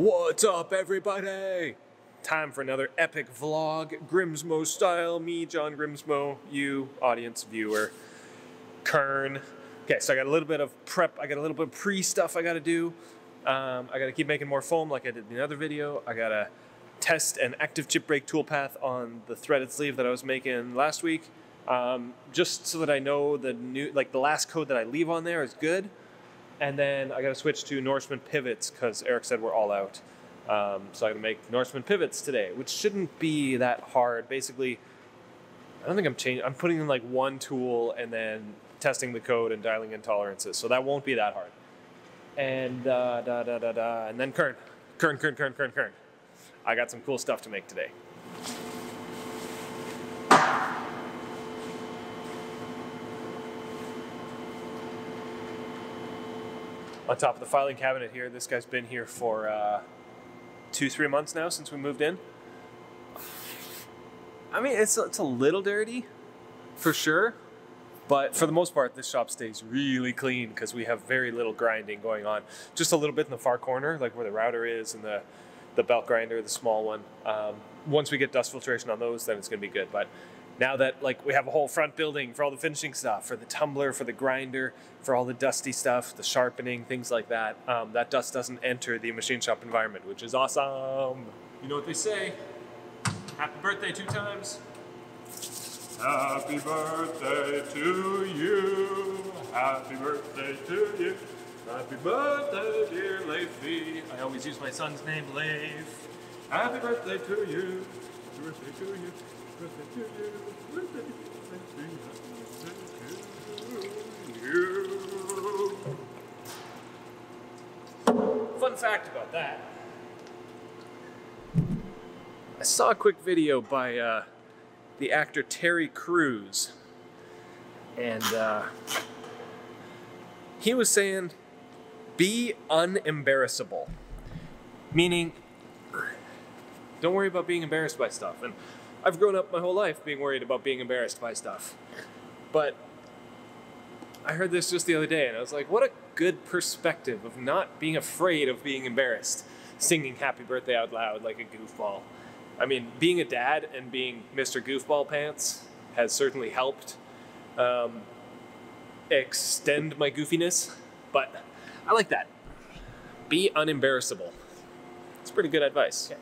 What's up, everybody? Time for another epic vlog, Grimsmo style. Me, John Grimsmo, you, audience, viewer, Kern. Okay, so I got a little bit of prep, I got a little bit of pre stuff I gotta do. Um, I gotta keep making more foam like I did in the other video. I gotta test an active chip break toolpath on the threaded sleeve that I was making last week. Um, just so that I know the new, like the last code that I leave on there is good. And then I got to switch to Norseman pivots because Erik said we're all out. Um, so I got to make Norseman pivots today, which shouldn't be that hard. Basically, I don't think I'm changing. I'm putting in like one tool and then testing the code and dialing in tolerances. So that won't be that hard. And uh, da da da da. And then Kern, Kern, Kern, Kern, Kern, Kern. I got some cool stuff to make today. On top of the filing cabinet here. This guy's been here for uh, two, three months now since we moved in. I mean, it's, it's a little dirty, for sure. But for the most part, this shop stays really clean because we have very little grinding going on. Just a little bit in the far corner, like where the router is and the, the belt grinder, the small one. Um, once we get dust filtration on those, then it's going to be good. But now that like we have a whole front building for all the finishing stuff, for the tumbler, for the grinder, for all the dusty stuff, the sharpening, things like that, um, that dust doesn't enter the machine shop environment, which is awesome. You know what they say? Happy birthday two times. Happy birthday to you. Happy birthday to you. Happy birthday, dear Leify. I always use my son's name, Leif. Happy birthday to you. Happy birthday to you. Fun fact about that. I saw a quick video by uh, the actor Terry Crews, and uh, he was saying, be unembarrassable. Meaning, don't worry about being embarrassed by stuff. And I've grown up my whole life being worried about being embarrassed by stuff. But I heard this just the other day and I was like, what a good perspective of not being afraid of being embarrassed, singing happy birthday out loud like a goofball. I mean, being a dad and being Mr. Goofball Pants has certainly helped um, extend my goofiness, but I like that. Be unembarrassable. It's pretty good advice.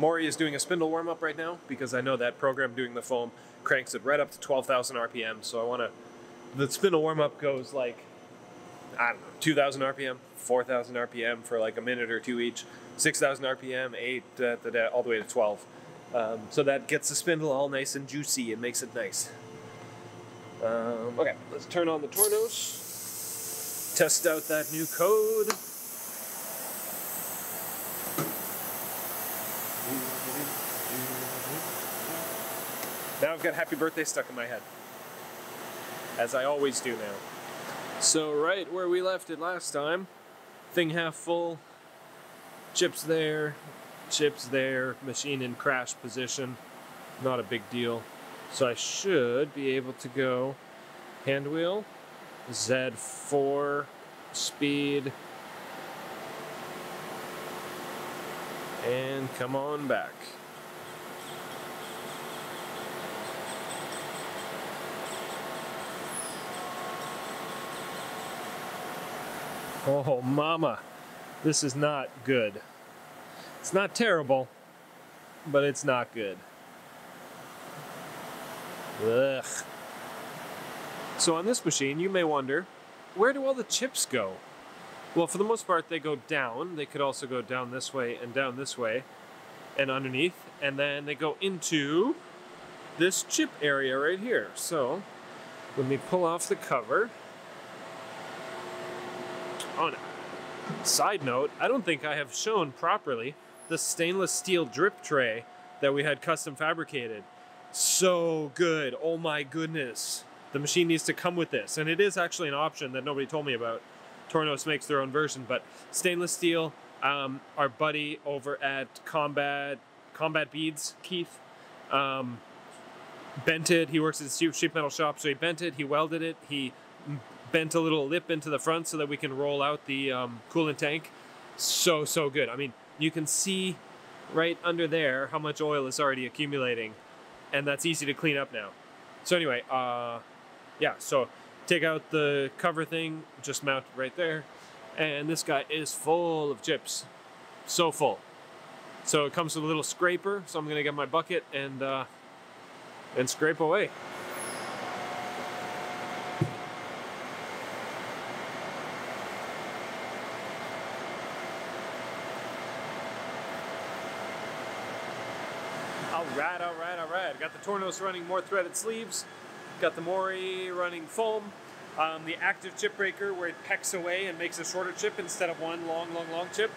Mori is doing a spindle warm up right now because I know that program doing the foam cranks it right up to 12,000 RPM. So I want to, the spindle warm up goes like, I don't know, 2,000 RPM, 4,000 RPM for like a minute or two each, 6,000 RPM, 8, uh, all the way to 12. Um, so that gets the spindle all nice and juicy and makes it nice. Um, okay, let's turn on the Tornos, test out that new code. Now I've got happy birthday stuck in my head. As I always do now. So right where we left it last time, thing half full, chips there, chips there, machine in crash position, not a big deal. So I should be able to go hand wheel, Z4, speed, and come on back. Oh, mama, this is not good. It's not terrible, but it's not good. Ugh. So on this machine, you may wonder, where do all the chips go? Well, for the most part, they go down. They could also go down this way and down this way and underneath, and then they go into this chip area right here. So let me pull off the cover. Oh, On side note, I don't think I have shown properly the stainless steel drip tray that we had custom fabricated. So good. Oh my goodness. The machine needs to come with this. And it is actually an option that nobody told me about. Tornos makes their own version, but stainless steel, um, our buddy over at Combat Combat Beads, Keith, um, bent it. He works at a sheet metal shop, so he bent it, he welded it, he bent a little lip into the front so that we can roll out the um, coolant tank. So, so good. I mean, you can see right under there how much oil is already accumulating, and that's easy to clean up now. So anyway, uh, yeah, so take out the cover thing, just mount it right there, and this guy is full of chips, so full. So it comes with a little scraper, so I'm gonna get my bucket and uh, and scrape away. All right, all right, all right. Got the Tornos running more threaded sleeves. Got the Mori running foam. Um, the active chip breaker where it pecks away and makes a shorter chip instead of one long, long, long chip.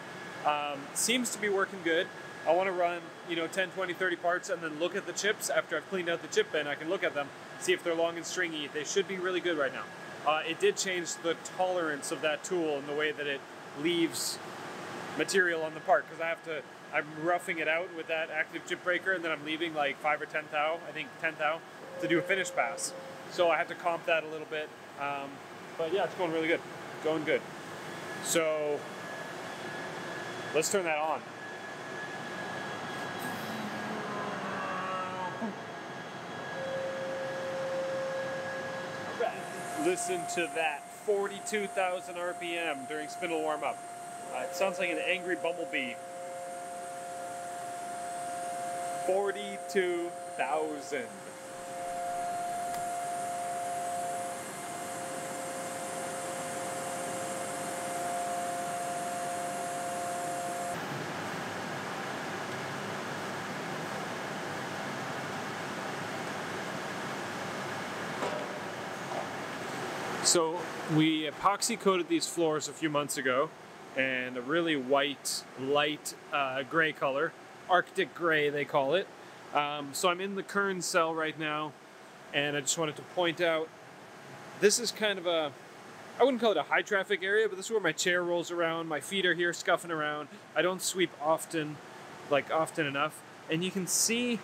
Um, seems to be working good. I want to run, you know, 10, 20, 30 parts and then look at the chips after I've cleaned out the chip bin. I can look at them, see if they're long and stringy. They should be really good right now. Uh, it did change the tolerance of that tool in the way that it leaves material on the part because I have to, I'm roughing it out with that active chip breaker and then I'm leaving like five or 10 thou, I think 10 thou, to do a finish pass. So I have to comp that a little bit. Um, but yeah, it's going really good. Going good. So let's turn that on. Listen to that 42,000 RPM during spindle warm up. Uh, it sounds like an angry bumblebee. 42,000. So we epoxy coated these floors a few months ago and a really white, light uh, gray color. Arctic gray, they call it. Um, so I'm in the Kern cell right now, and I just wanted to point out this is kind of a, I wouldn't call it a high traffic area, but this is where my chair rolls around. My feet are here scuffing around. I don't sweep often, like often enough. And you can see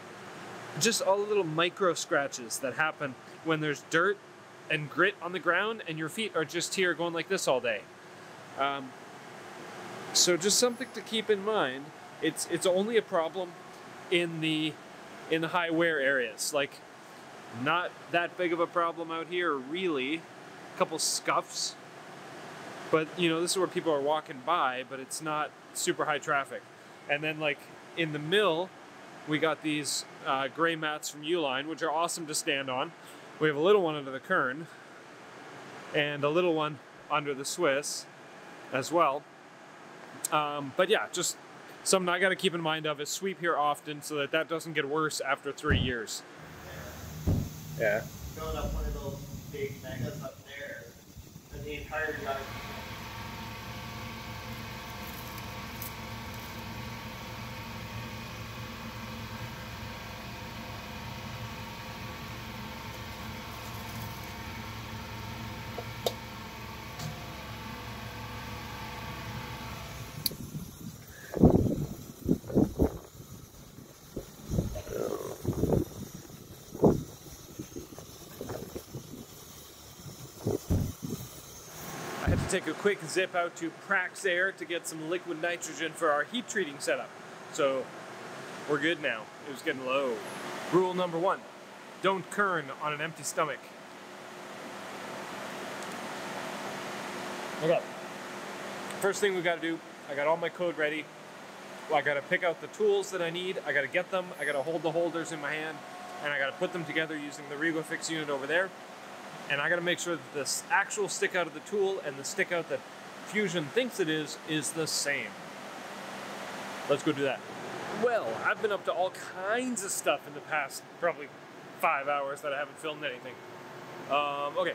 just all the little micro scratches that happen when there's dirt and grit on the ground and your feet are just here going like this all day. Um, so just something to keep in mind. It's it's only a problem in the in the high wear areas. Like not that big of a problem out here really. A couple scuffs. But you know, this is where people are walking by, but it's not super high traffic. And then like in the mill, we got these uh, gray mats from Uline, which are awesome to stand on. We have a little one under the Kern and a little one under the Swiss as well. Um, but yeah, just something I got to keep in mind of is sweep here often so that that doesn't get worse after three years. Yeah. Filling up one of those big megas up there, the entire. Take a quick zip out to Praxair to get some liquid nitrogen for our heat treating setup. So we're good now. It was getting low. Rule number one, don't kern on an empty stomach. Okay. First thing we gotta do, I got all my code ready. I gotta pick out the tools that I need. I gotta get them. I gotta hold the holders in my hand and I gotta put them together using the RegoFix unit over there and I got to make sure that the actual stick out of the tool and the stick out that Fusion thinks it is is the same. Let's go do that. Well, I've been up to all kinds of stuff in the past probably five hours that I haven't filmed anything. Um, okay,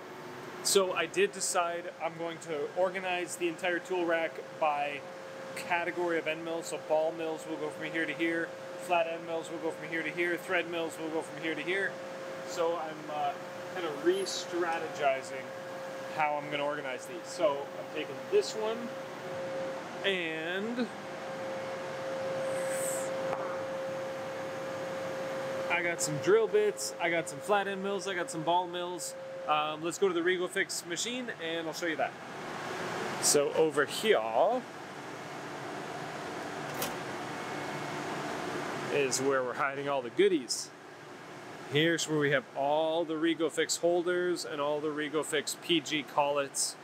so I did decide I'm going to organize the entire tool rack by category of end mills. So ball mills will go from here to here, flat end mills will go from here to here, thread mills will go from here to here. So I'm uh, kind of re-strategizing how I'm going to organize these. So I'm taking this one and I got some drill bits, I got some flat end mills, I got some ball mills. Um, let's go to the Regal RegoFix machine and I'll show you that. So over here, is where we're hiding all the goodies. Here's where we have all the RegoFix holders and all the RegoFix PG collets.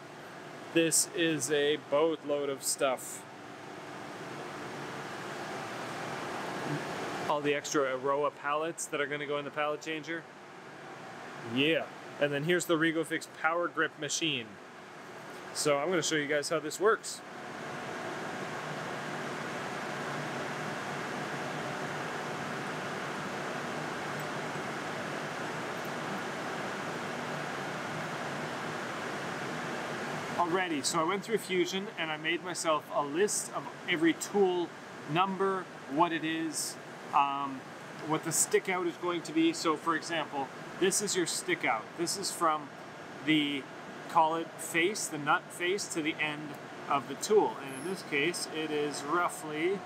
This is a boatload of stuff. All the extra Erowa pallets that are going to go in the pallet changer. Yeah. And then here's the RegoFix Power Grip machine. So I'm going to show you guys how this works. Already, so I went through Fusion and I made myself a list of every tool number, what it is, um, what the stick out is going to be. So for example, this is your stick out. This is from the, call it face, the nut face to the end of the tool. And in this case, it is roughly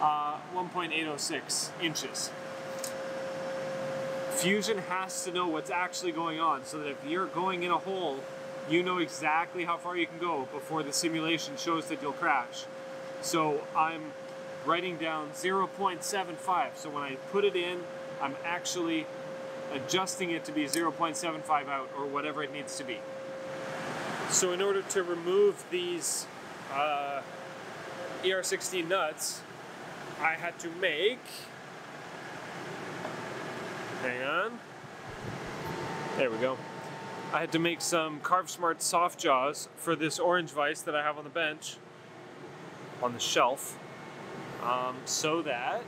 uh, 1.806 inches. Fusion has to know what's actually going on so that if you're going in a hole, you know exactly how far you can go before the simulation shows that you'll crash. So I'm writing down 0.75. So when I put it in, I'm actually adjusting it to be 0.75 out or whatever it needs to be. So in order to remove these uh, ER16 nuts, I had to make, hang on, there we go. I had to make some Carve Smart soft jaws for this orange vise that I have on the bench, on the shelf, um, so that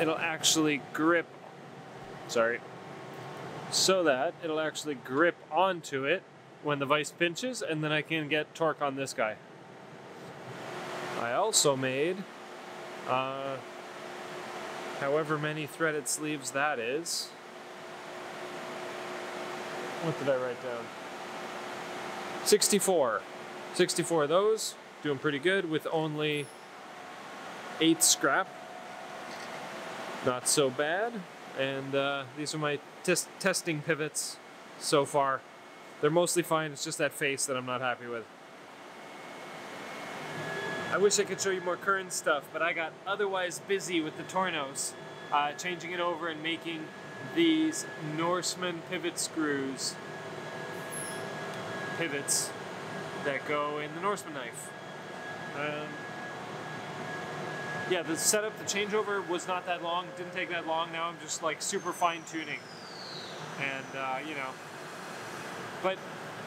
it'll actually grip, sorry, so that it'll actually grip onto it when the vise pinches and then I can get torque on this guy. I also made uh, however many threaded sleeves that is. What did I write down? 64. 64 of those. Doing pretty good with only 8 scrap. Not so bad. And uh, these are my tes testing pivots so far. They're mostly fine, it's just that face that I'm not happy with. I wish I could show you more current stuff, but I got otherwise busy with the Tornos, uh, changing it over and making these Norseman pivot screws, pivots that go in the Norseman knife. Um, yeah, the setup, the changeover was not that long. Didn't take that long. Now I'm just like super fine tuning, and uh, you know, but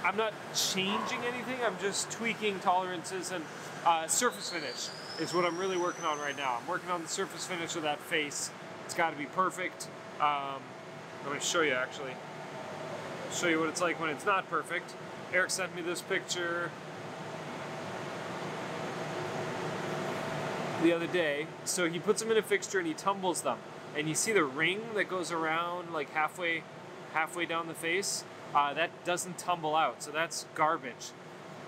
I'm not changing anything. I'm just tweaking tolerances and uh, surface finish is what I'm really working on right now. I'm working on the surface finish of that face. It's got to be perfect. Um, let me show you actually. Show you what it's like when it's not perfect. Erik sent me this picture the other day. So he puts them in a fixture and he tumbles them. And you see the ring that goes around like halfway halfway down the face? Uh, that doesn't tumble out, so that's garbage.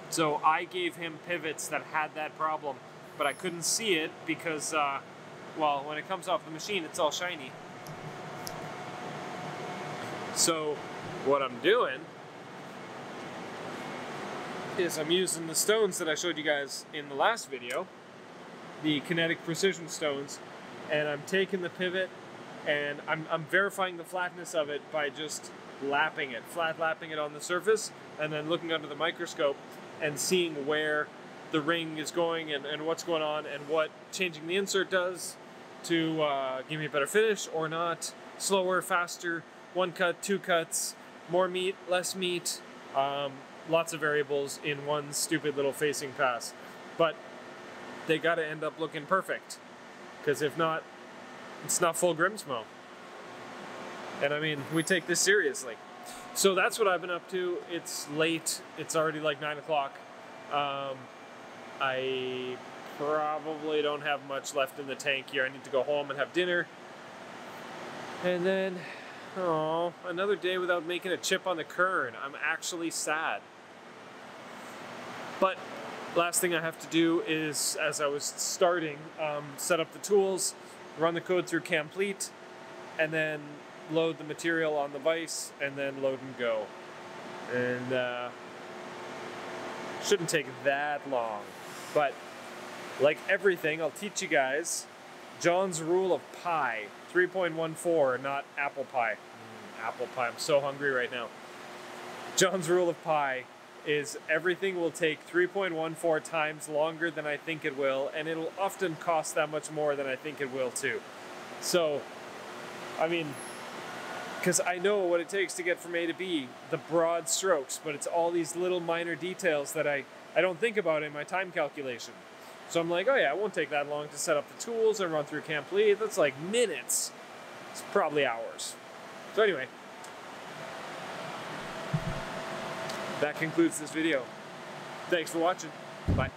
So I gave him pivots that had that problem, but I couldn't see it because, uh, well, when it comes off the machine, it's all shiny. So what I'm doing is I'm using the stones that I showed you guys in the last video, the kinetic precision stones, and I'm taking the pivot and I'm, I'm verifying the flatness of it by just lapping it, flat lapping it on the surface, and then looking under the microscope and seeing where the ring is going and, and what's going on and what changing the insert does to uh, give me a better finish or not, slower, faster, one cut, two cuts, more meat, less meat, um, lots of variables in one stupid little facing pass. But they got to end up looking perfect because if not, it's not full Grimsmo. And I mean, we take this seriously. So that's what I've been up to. It's late. It's already like 9 o'clock. Um, I probably don't have much left in the tank here. I need to go home and have dinner. And then, oh, another day without making a chip on the kern. I'm actually sad. But last thing I have to do is, as I was starting, um, set up the tools, run the code through Camplete, and then load the material on the vise, and then load and go. And uh, shouldn't take that long, but like everything, I'll teach you guys John's rule of pi 3.14, not apple pie. Mm, apple pie, I'm so hungry right now. John's rule of pie is everything will take 3.14 times longer than I think it will, and it'll often cost that much more than I think it will too. So, I mean, because I know what it takes to get from A to B, the broad strokes, but it's all these little minor details that I, I don't think about in my time calculation. So I'm like, oh yeah, it won't take that long to set up the tools and run through Camplete. That's like minutes. It's probably hours. So anyway, that concludes this video. Thanks for watching. Bye.